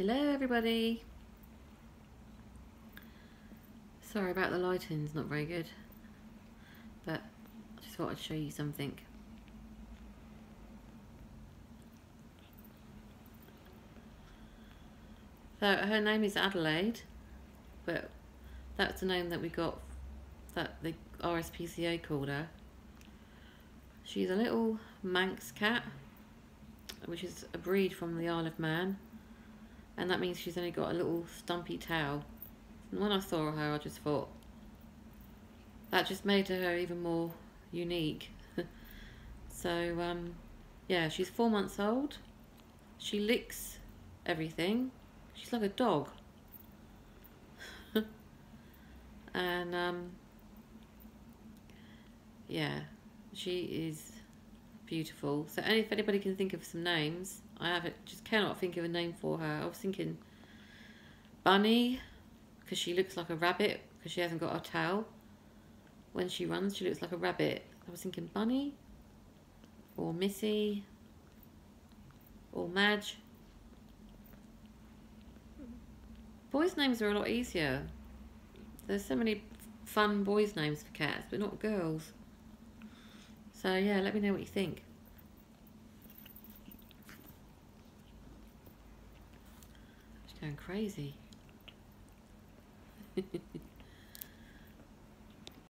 Hello everybody. Sorry about the lighting, it's not very good. But I just thought I'd show you something. So her name is Adelaide, but that's the name that we got, that the RSPCA called her. She's a little Manx cat, which is a breed from the Isle of Man, and that means she's only got a little stumpy tail. And when I saw her, I just thought that just made her even more unique. so, um, yeah, she's four months old. She licks everything She's like a dog. and um, yeah, she is beautiful. So if anybody can think of some names, I have it. Just cannot think of a name for her. I was thinking Bunny because she looks like a rabbit because she hasn't got a tail. When she runs, she looks like a rabbit. I was thinking Bunny or Missy or Madge. Boys' names are a lot easier. There's so many fun boys' names for cats, but not girls. So yeah, let me know what you think. Going crazy.